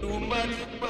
too much